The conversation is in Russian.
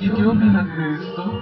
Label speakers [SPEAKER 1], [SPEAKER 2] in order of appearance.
[SPEAKER 1] идем на крышу.